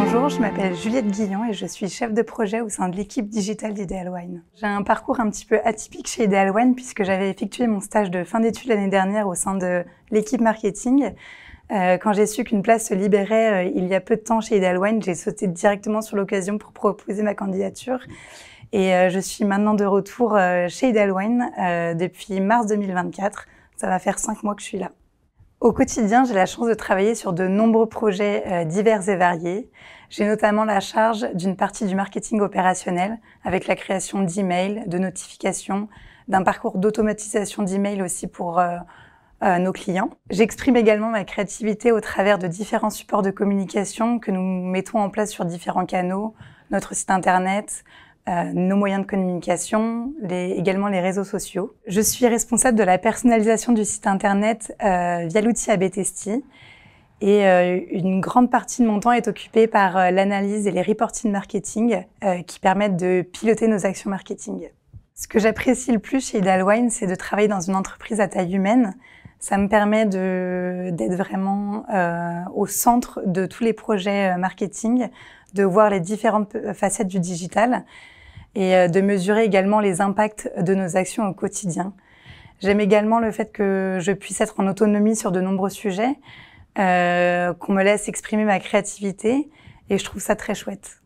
Bonjour, je m'appelle Juliette Guillon et je suis chef de projet au sein de l'équipe digitale d'Ideal Wine. J'ai un parcours un petit peu atypique chez Ideal Wine puisque j'avais effectué mon stage de fin d'études l'année dernière au sein de l'équipe marketing. Euh, quand j'ai su qu'une place se libérait euh, il y a peu de temps chez Ideal Wine, j'ai sauté directement sur l'occasion pour proposer ma candidature. Et euh, je suis maintenant de retour chez Ideal Wine depuis mars 2024. Ça va faire cinq mois que je suis là. Au quotidien, j'ai la chance de travailler sur de nombreux projets euh, divers et variés. J'ai notamment la charge d'une partie du marketing opérationnel avec la création d'emails, de notifications, d'un parcours d'automatisation d'emails aussi pour euh, euh, nos clients. J'exprime également ma créativité au travers de différents supports de communication que nous mettons en place sur différents canaux, notre site internet, euh, nos moyens de communication, les, également les réseaux sociaux. Je suis responsable de la personnalisation du site internet euh, via l'outil ABTesty et euh, une grande partie de mon temps est occupée par euh, l'analyse et les reporting marketing euh, qui permettent de piloter nos actions marketing. Ce que j'apprécie le plus chez Idalwine, c'est de travailler dans une entreprise à taille humaine. Ça me permet d'être vraiment euh, au centre de tous les projets marketing, de voir les différentes facettes du digital et euh, de mesurer également les impacts de nos actions au quotidien. J'aime également le fait que je puisse être en autonomie sur de nombreux sujets, euh, qu'on me laisse exprimer ma créativité et je trouve ça très chouette.